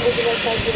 Formação de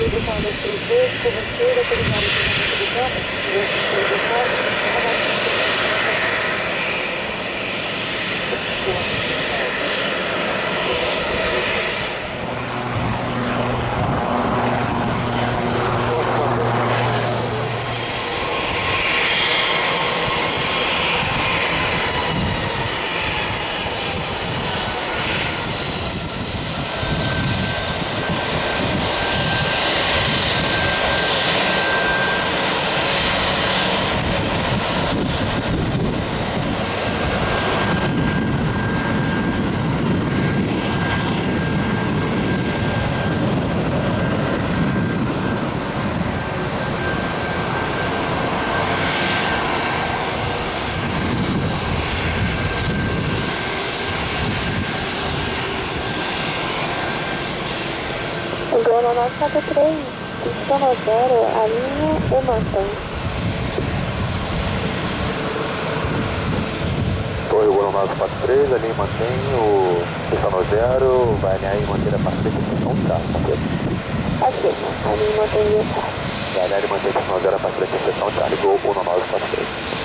de Zona 943, pistão zero, a linha e mantém. Torre Goro 943, a linha mantém o pistão zero, vai alinhar e manter a partir da estação tá, ok? Ok, a linha mantém o tá. Vai alinhar e manter a pistão zero a partir da estação tá, ligou 1943.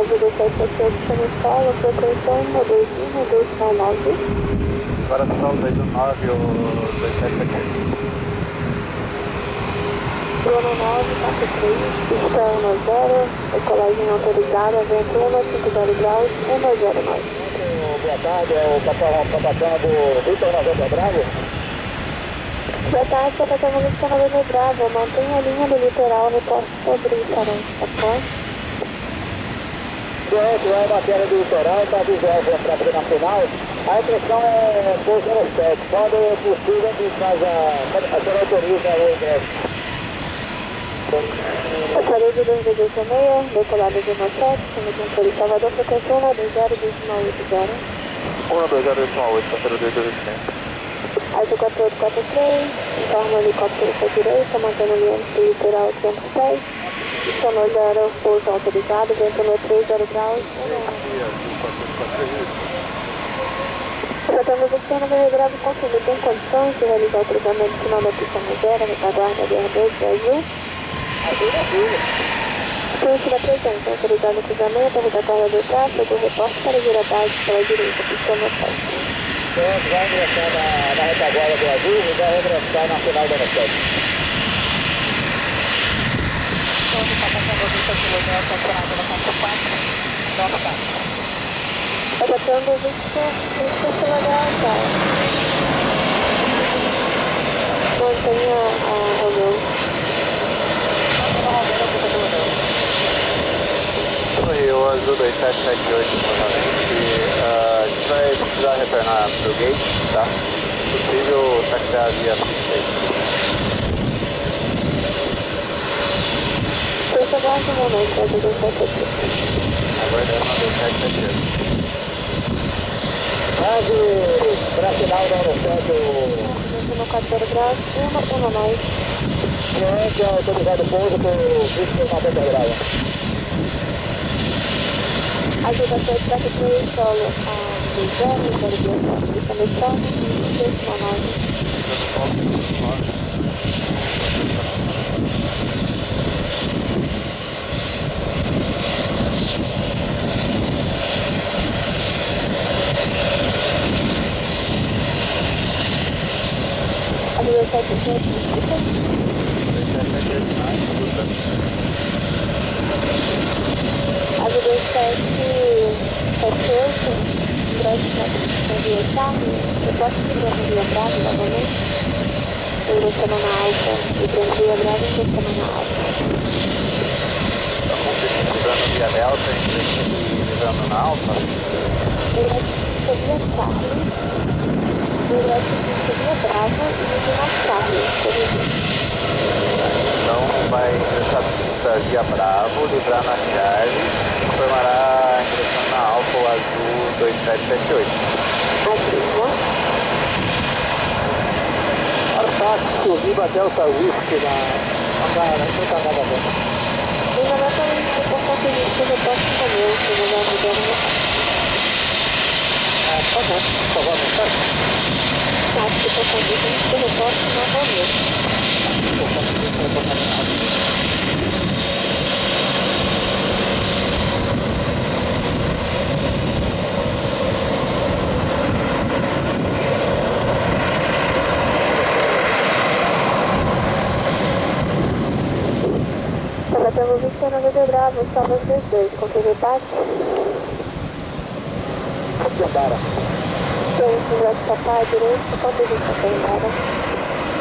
Pode deixar esse aqui no solo, proteção 1219. Agora são 29 ou 27 aqui. Bruno 943, pistão no zero, decolagem autorizada, vento 150 graus, 109. Boa tarde, é o Capitão do Vitor Novembro Bravo. Boa tarde, Capitão Vitor Novembro Bravo. Mantenha a linha do litoral no posto sobre restaurante, tá bom? Durante a matéria do litoral, está visual para a nacional, a impressão é pouco no 7. Quando possível, a gente faz a, a senhora autoriza o ingresso. Aparelho 226, decolada de 17, estamos em Flores Salvador, proteção 20280. 12028, parceiro 2225. Aizu 4843, informa o helicóptero para a direita, mantendo o ambiente do litoral 110. No zero, pouso autorizado, vento no 30 graus. Tratamos aqui no meio grave consumo, tem condições de realizar o cruzamento final da pista zero, retaguarda DR2 de azul. Da presença, autorizado o cruzamento, retaguarda do tráfego, reporte para vir atrás pela direita, pistão no zero. Então, vai ingressar na, na retaguarda do azul e vai regressar na final da N7. Tá botando 20 legal, cara. Mantenha a Romeu. Rio Azul 2778 novamente. Ah, a gente vai precisar retornar pro gate, tá? Possível, taxar via 26. Deixa eu dar um deixar aqui. Aguardando a 2778. Quase para final da N7, Movimento no 4 graus, 1 1 mais. o que é autorizado o pouso por 20 graus. A ser para que solo, a de conexão, décima nove. A 17 A 1778, próxima via carne, eu posso subir a via brava novamente? Ingressando na alta, e via brava ingressando na alta. Usando via delta, visando na alfa. Direto seria carne, direto seria brava e corrigindo. Então vai ingressar da via Bravo, livrar na Charlie, formará ingressando na Alfa o azul 2778. Ativo. Artáxico, Viva Delta Whisky na Angara, não tá nada bem. Exatamente por conta disso, no próximo momento, eu vou mudar no Ah, tá bom, por favor, não tá? táxi, por conta disso, eu reporto novamente. Estava pelo visto na Verde Bravo, estava os dois com quem reparte? Aqui Angara. Tem que vai escapar à direita, quanto a gente tem embora?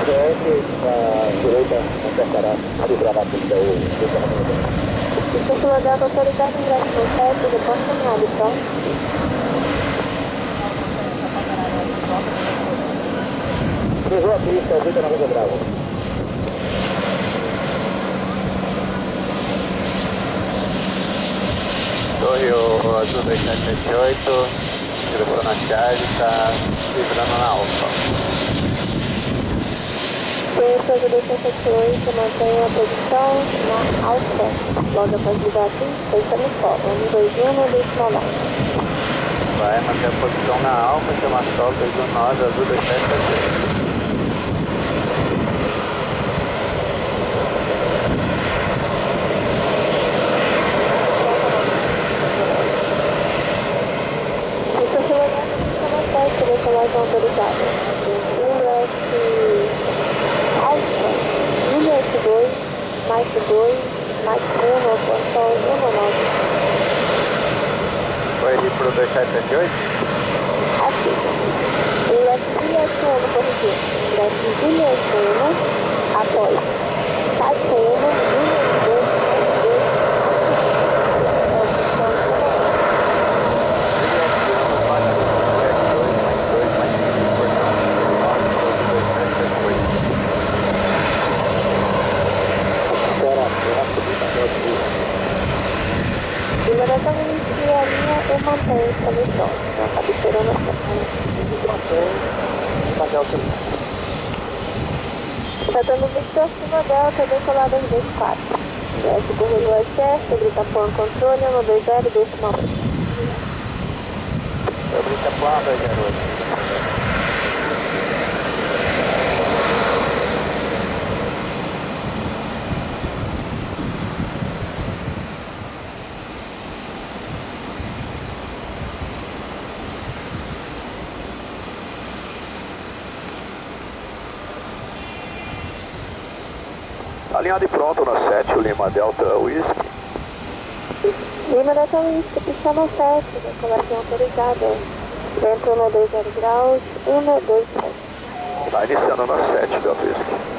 CS, na direita, não percará. A livrar na pista, o Se for dar a autoridade em graça no site, depois caminhar de pronto. Cruzou a pista, Vitor na Vila Bravo. Torre o azul 2778, ingressou na está livrando na Alfa. Centro de 278, mantenha a posição na alfa. Logo após ligar aqui, pensando em solo. 1, 2, 1, décima nove. Vai manter a posição na Alfa, chama Sol 219, azul 2778. Então, se olhar na site, decolagem autorizada. US alfa, US 2, Mike 2, Mike 1, posição 19. Foi ali pro 2778? Aqui. US US 1, corrigindo. US US 1, após. Mike Exatamente e a linha eu mantenho para ver só. Na cabeceira não tem. Está dando Victor Silva Delta, decolada em 24. Desce certo. Rio Oeste, sobre Itapuã Controle, 120, décima 1. Sobre Itapuã, 208. Alinhado e pronto na 7, o Lima Delta Whisky. Imediatamente pista no 7, decolação autorizada. Dentro no 20 graus, 1, 2, 3. Está iniciando na 7, Delta Whisky.